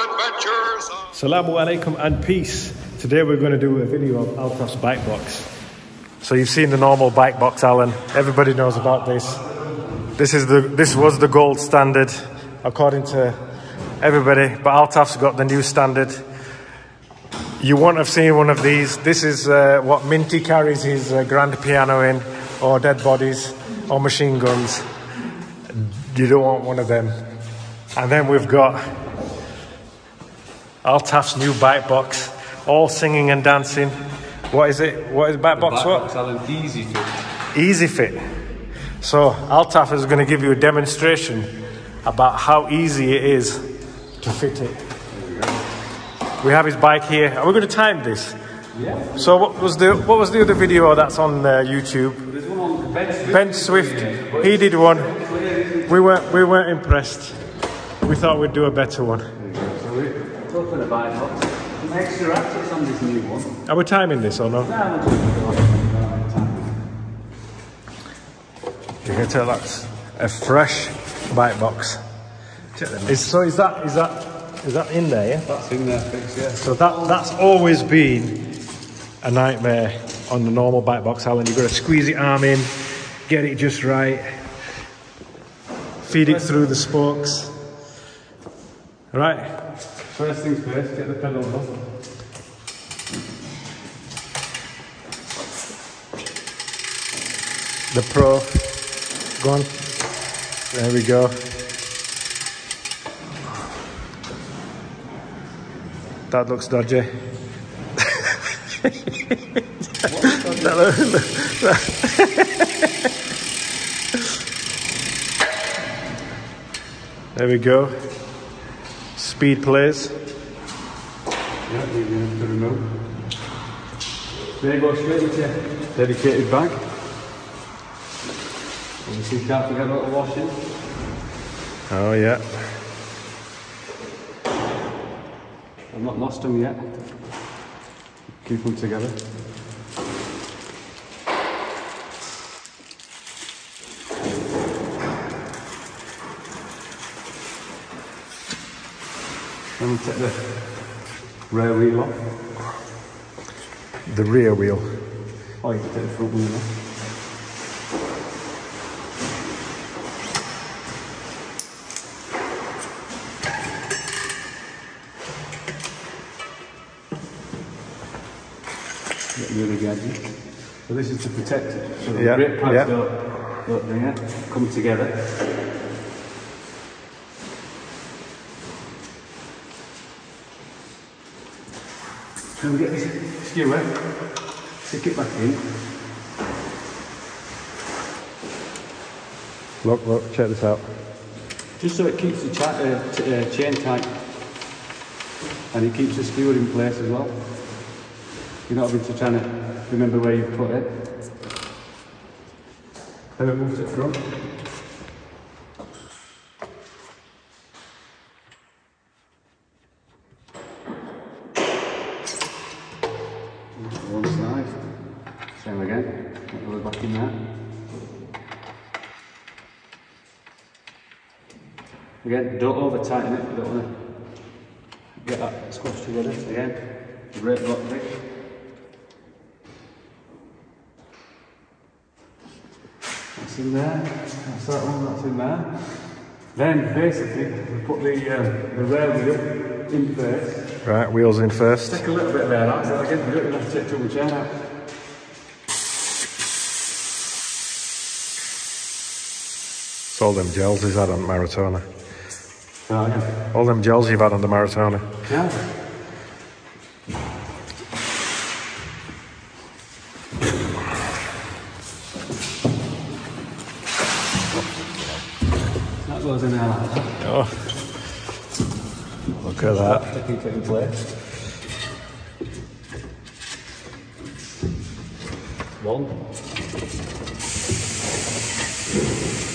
adventures. Salamu alaikum and peace. Today we're going to do a video of Altaf's bike box. So you've seen the normal bike box, Alan. Everybody knows about this. This is the this was the gold standard, according to everybody. But Altaf's got the new standard. You won't have seen one of these. This is uh, what Minty carries his uh, grand piano in, or dead bodies, or machine guns. You don't want one of them. And then we've got Altaf's new bike box, all singing and dancing. What is it? What is bike box? What? Alan, easy fit. Easy Fit. So Altaf is going to give you a demonstration about how easy it is to fit it. We have his bike here. Are we going to time this? Yeah. So what was the what was the other video that's on uh, YouTube? There's one on Ben Swift. Ben Swift, he did one. We weren't we weren't impressed. We thought we'd do a better one. So we're open a bike box. Some extra access on this new one. Are we timing this or no? Now I'm just You can tell that's a fresh bike box. Is, so is that is that is that in there? Yeah. That's in there, fixed, yeah. So that that's always been a nightmare on the normal bike box, Alan. You've got to squeeze the arm in, get it just right, feed it through the spokes. Right. First things first, get the pedals off. The Pro. gone. There we go. That looks dodgy. That look- there we go. Speedplays. Yeah, you have. There you go, straight into your dedicated bag. Obviously, can't forget about the washing. Oh yeah. I've not lost them yet. Keep them together. Then we take the rear wheel off. The rear wheel. Oh, you can take the front wheel off. Get rid of the gadget. So this is to protect it. So the Yeah, brake pads yeah. don't, don't come together. Then we get this skewer, stick it back in. Look, look, check this out. Just so it keeps the uh, uh, chain tight. And it keeps the skewer in place as well. You're not having to try to remember where you've put it. Then it moves it front. Again, don't over tighten it, you don't want to get that squashed together. Again, the brake lock trick. That's in there, that's that one, that's in there. Then basically, we put the, um, the rail wheel in first. Right, wheels in first. Take a little bit of air out, so again, you don't have to take too much air out. It's all them gels he's had on Maratona. All them gels you've had on the Maratona. yeah. That goes in there like that. Oh. Look at that. To keep it in place. One.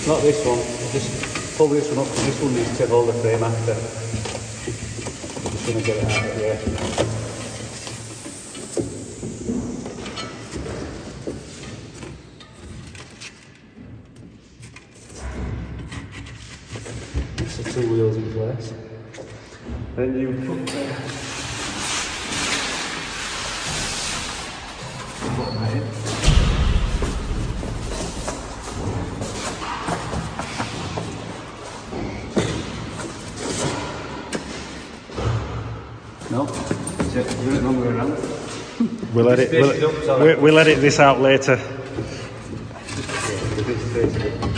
Not this one. Just pull this one up because this one needs to hold the frame after. Just gonna get it out of here. We'll edit. It We'll, sorry. we'll, we'll edit this out later. A bit space it up.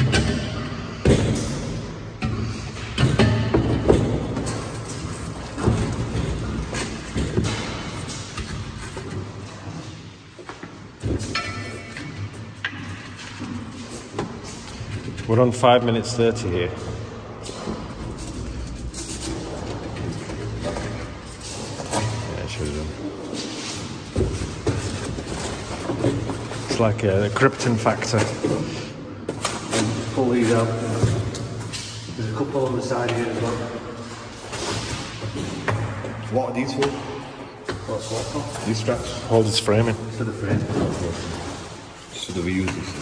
We're on five minutes thirty here. It's like a, Krypton factor. And pull these out. There's a couple on the side here as well. What are these for? What's what for? These straps? Hold its framing. To the frame. Should have used this.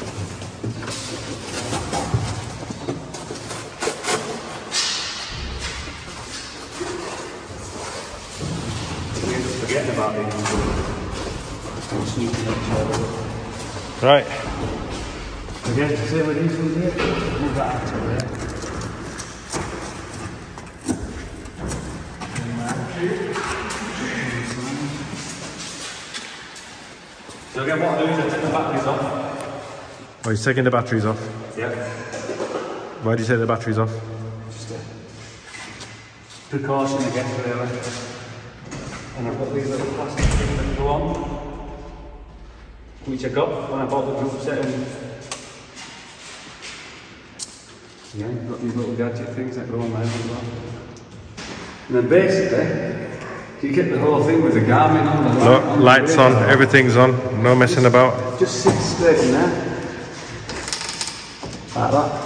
We end up forgetting about these. Sneaking up to Right. Again, same with these ones here. Move that out to there. So again, what I do is I take the batteries off. Oh, he's taking the batteries off. Yeah. Why do you take the batteries off? Just a precaution again, really. And I've got these little plastic things that go on, which I got when I bought the drum set. And yeah, you've got these little gadget things that go on there as well. And then basically, you get the whole thing with the Garmin on, the light No, on, the lights on, radar. everything's on, no messing about. Just sit straight in there. Like that.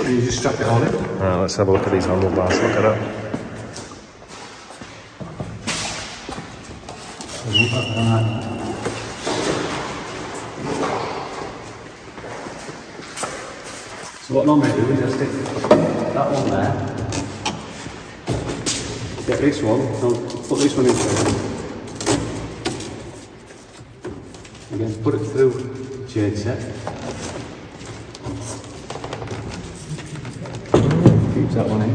And you just strap it on it. Right, let's have a look at these handlebars. Look at that. So what normally do is I stick that one there. Get this one, I'll put this one in. Again, put it through chain set. Keeps that one in.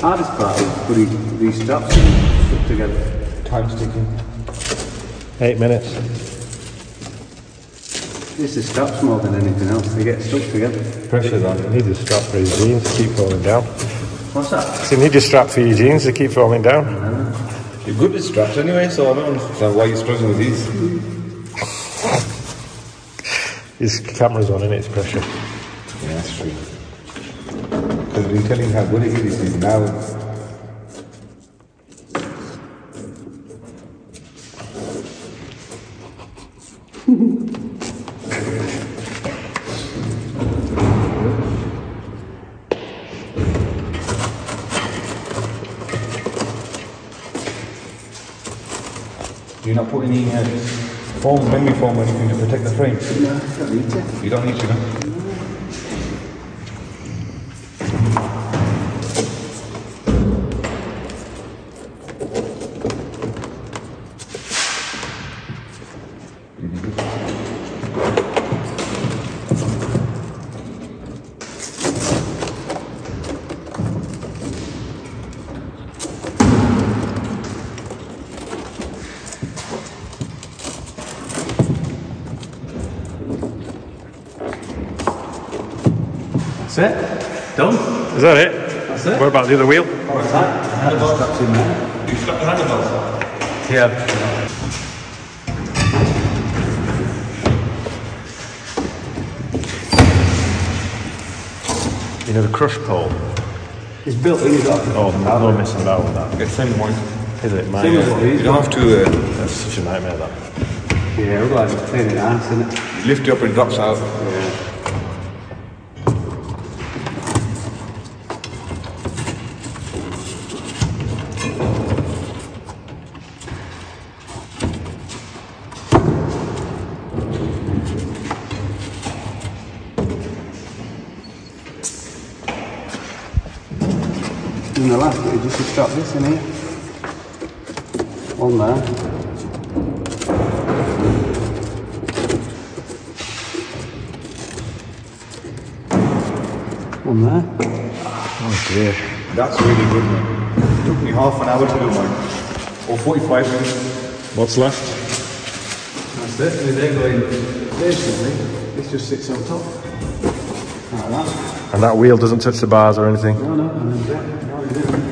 Hardest part is putting these straps together. Time sticking. Eight minutes. This is straps more than anything else, they get stuck together. Pressure's on. You need a strap for your jeans to keep falling down. What's that? So you need a strap for your jeans to keep falling down. You're good with straps anyway, so I don't understand why you're struggling with these. His camera's on and it's pressure. Yeah, that's true. Because we've been telling you how good it is, is now. Putting any uh, foam, memory foam or anything to protect the frame. No, don't need to. You don't need to, no? That's it. Done. Is that it? That's it. What about the other wheel? What's that? Straps in there. You strap the handlebars. Yeah. You know the crush pole? It's built in, you got Oh, no messing about with that. Get same one. Is it? My, Same as what You don't have to uh, that's such a nightmare that. Yeah, otherwise it's pain in the ass, isn't it? lift you up and it drops out. Yeah. Strap this in here. One there. One there. Oh dear. That's really good, man. Took me half an hour to do mine. Or 45 minutes. What's left? That's it. And they're going, basically, this just sits on top. Like that. And that wheel doesn't touch the bars or anything. No, no,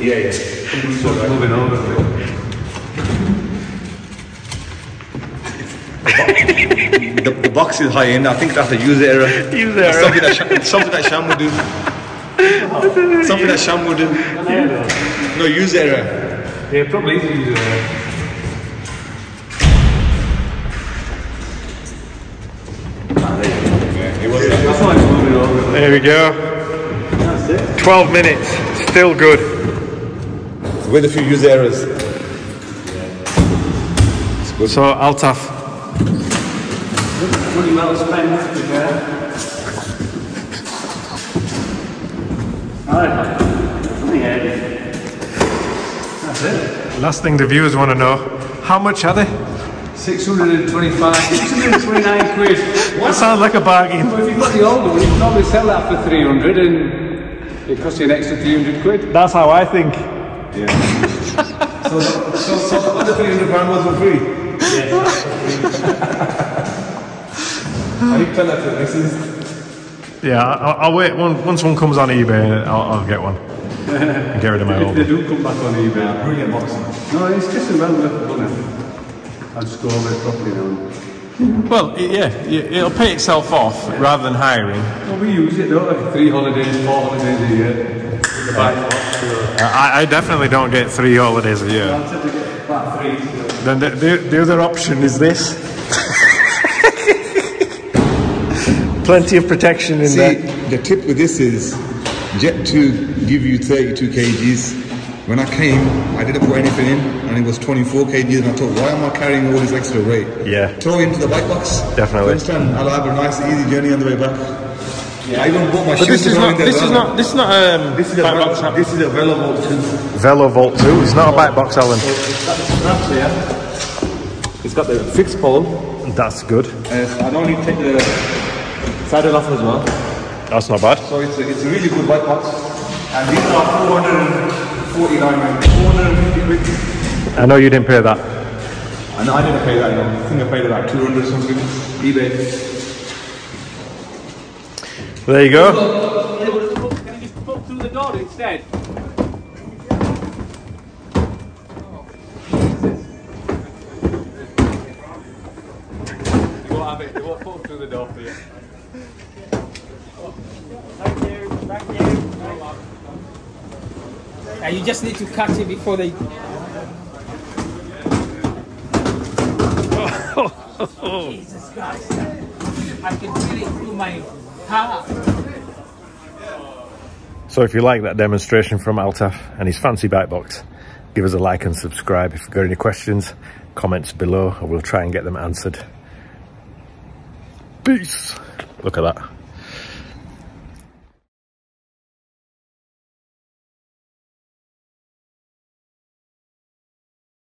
Yeah, yeah. Sort of moving over a bit. The, the box is high end. I think that's a user error. User error. Something that, Sham- something that Sham would do. something that Sham would do. No, user error. Yeah, probably easy to do we go. 12 minutes. Still good. With a few user errors. So Altaf, Money well spent, to be fair. Alright. Yeah. That's it. last thing the viewers want to know, how much are they? 625, 629 quid. That sounds like a bargain. Well, if you've got the old one, you can probably sell that for 300 and it costs you an extra 300 quid. That's how I think. So, so, so the other 300 pound was for free. I need to tell that to the missus. Yeah, I'll, I'll wait. One, once one comes on eBay, I'll, I'll get one. And get rid of my If old they one. do come back on eBay. Brilliant boxing. No, it's just a well worth the money. I'd score it properly now. Well, yeah, it'll pay itself off rather than hiring. Well, we use it, don't we? Three holidays, four holidays a year. The back box, so I, I definitely don't get three holidays a year. I tend to get about three. So. Then the, the, the other option is this. Plenty of protection in See, there. the tip with this is Jet 2 give you 32 kgs. When I came, I didn't put anything in, and it was 24 kgs, and I thought, why am I carrying all this extra weight? Yeah. Throw it into the bike box. Definitely. You understand? I'll have a nice, easy journey on the way back. Yeah. I even bought my But shoes this is not. This is not. This is not. Um, This is a bike Velo, box this is a Velovolt 2. Velo Volt 2. It's not a bike box, Alan. Straps here. It's got the fixed pole. That's good. Uh, I don't need to take the Saddle off as well. That's not bad. So it's a, it's a really good bike box. And these are 449 man, 450 quid. I know you didn't pay that. And I didn't pay that, you. I think I paid about 200 something. eBay. There you go. Can you just put through the door instead? You won't have it. They won't put through the door for you. Uh, you Thank you. you just need to catch it before they. Jesus Christ! So if you like that demonstration from Altaf and his fancy bike box, give us a like and subscribe. If you've got any questions, comments below, and we'll try and get them answered. Peace. Look at that.